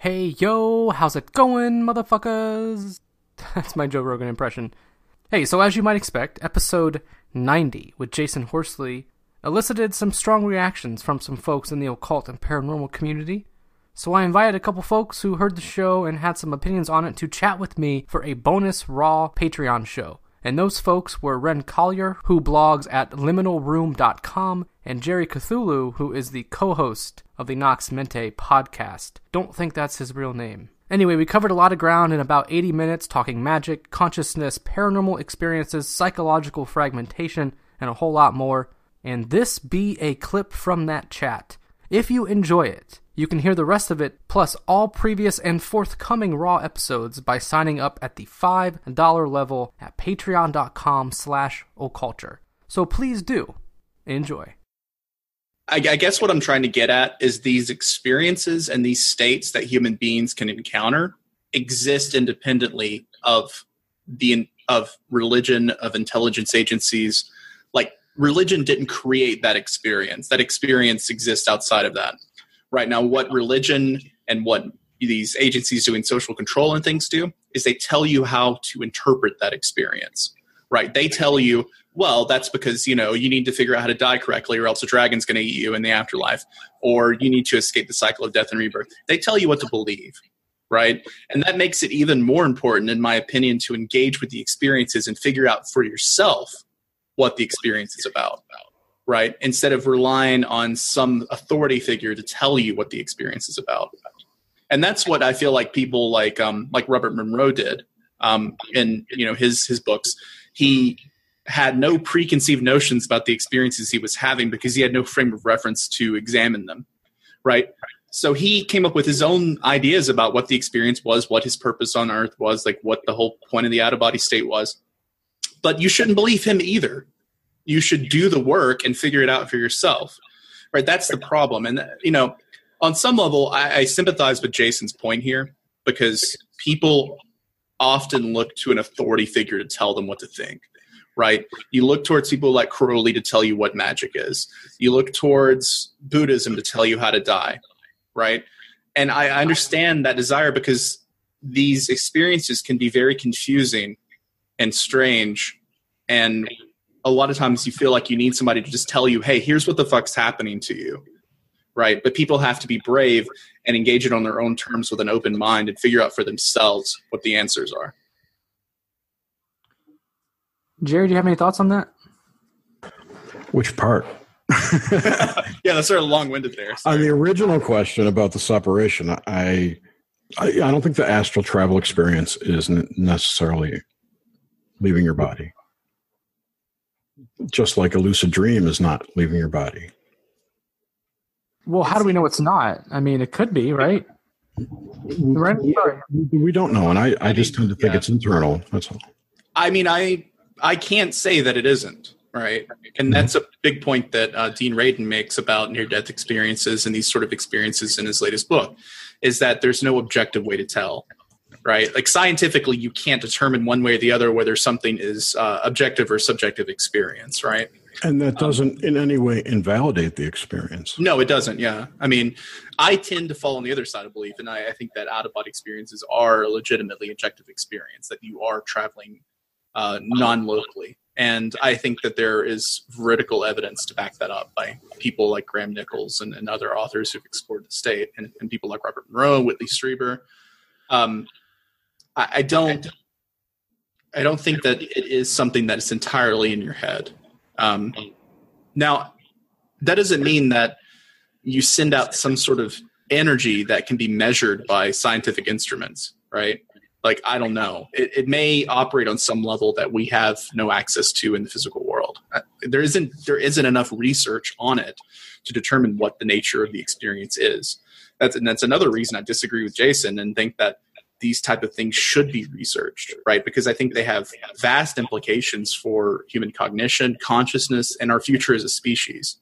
Hey yo, how's it going, motherfuckers? That's my Joe Rogan impression. Hey, so as you might expect, episode 90 with Jasun Horsley elicited some strong reactions from some folks in the occult and paranormal community. So I invited a couple folks who heard the show and had some opinions on it to chat with me for a bonus raw Patreon show. And those folks were Wren Collier, who blogs at liminalroom.com, and Jerry Cthulhu, who is the co host of the Nox Mente podcast. Don't think that's his real name. Anyway, we covered a lot of ground in about 80 minutes talking magic, consciousness, paranormal experiences, psychological fragmentation, and a whole lot more. And this be a clip from that chat. If you enjoy it, you can hear the rest of it, plus all previous and forthcoming Raw episodes by signing up at the $5 level at patreon.com slash occulture. So please do. Enjoy. I, I guess what I'm trying to get at is these experiences and these states that human beings can encounter exist independently of the of religion, of intelligence agencies. Like religion didn't create that experience. That experience exists outside of that right now what religion and what these agencies doing social control and things do is they tell you how to interpret that experience right they tell you well that's because you know you need to figure out how to die correctly or else a dragon's going to eat you in the afterlife or you need to escape the cycle of death and rebirth they tell you what to believe right and that makes it even more important in my opinion to engage with the experiences and figure out for yourself what the experience is about right? Instead of relying on some authority figure to tell you what the experience is about. And that's what I feel like people like um, like Robert Monroe did um, in you know his his books. He had no preconceived notions about the experiences he was having because he had no frame of reference to examine them, right? So he came up with his own ideas about what the experience was, what his purpose on earth was, like what the whole point of the out of body state was. But you shouldn't believe him either you should do the work and figure it out for yourself right that's the problem and you know on some level I, I, sympathize with jasun's point here because people often look to an authority figure to tell them what to think right? You look towards people like crowley to tell you what magic is. You look towards buddhism to tell you how to die right? And i understand that desire because these experiences can be very confusing and strange. And a lot of times you feel like you need somebody to just tell you, hey, here's what the fuck's happening to you. Right. But people have to be brave and engage it on their own terms with an open mind and figure out for themselves what the answers are. Jerry, do you have any thoughts on that? Which part? yeah, that's sort of long-winded there. Uh, sorry. On the original question about the separation, I, I, I don't think the astral travel experience is necessarily leaving your body just like a lucid dream is not leaving your body. Well, how do we know it's not? I mean, it could be, right? Right. We don't know, and I, I just tend to think yeah. it's internal. That's all. I mean, I I can't say that it isn't right, and mm-hmm. that's a big point that uh, Dean Radin makes about near-death experiences and these sort of experiences in his latest book, is that there's no objective way to tell right? Like scientifically, you can't determine one way or the other whether something is uh, objective or subjective experience, right? And that doesn't um, in any way invalidate the experience. No, it doesn't. Yeah. I mean, I tend to fall on the other side of belief, and I, I think that out of body experiences are legitimately objective experience, that you are traveling uh, non locally. And I think that there is veridical evidence to back that up by people like Graham Nicholls and, and other authors who've explored the state, and, and people like Robert Monroe, Whitley Strieber. Um, I, I don't. I don't think that it is something that is entirely in your head. Um, now, that doesn't mean that you send out some sort of energy that can be measured by scientific instruments, right? Like, I don't know. It, it may operate on some level that we have no access to in the physical world. Uh, there isn't there isn't enough research on it to determine what the nature of the experience is. That's and that's another reason I disagree with Jasun and think that these type of things should be researched right? Because i think they have vast implications for human cognition consciousness and our future as a species